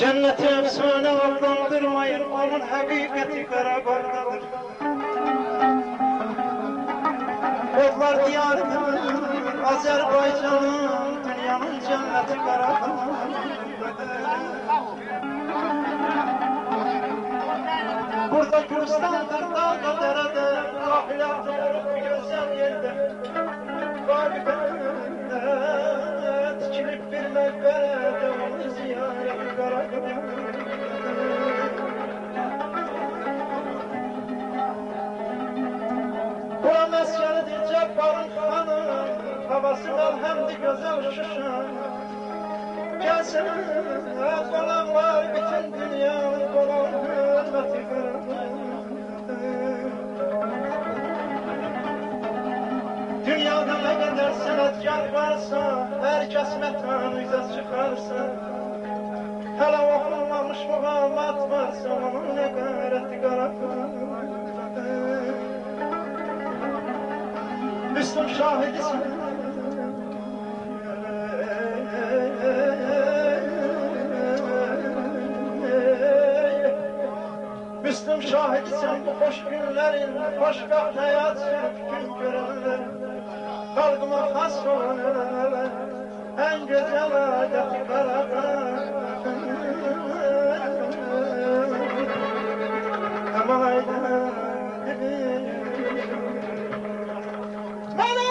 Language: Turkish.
Cenneti efsane adlandırmayın, onun hakikati Karabağ'dadır. Odlar diyarıdır, Azerbaycan'ın, dünyanın cenneti Karabağ'dadır. Burada Kürdistan'dır, dağda derede, kafilatı bir güzel yerde. Kalbimde dikilip bir mekberde, onu ziyaret meskenidir Cabbarın hanı, havası melhemdi güzel şuşan. Gelsin kolanlar bütün dünyanın kolan hürmeti Dünyada ne kadar sanatkar varsa, herkes metan yüze çıkarsa, Hele okunmamış muhammed varsa, onun ne gayreti karakır. Müslüm şahidisin. Müslüm şahidisin bu hoş günlerin, hoşbakt hayat gün görenler. Kalkıma has olan eleler, en güzel adeti karakar. Aman ayda Amen.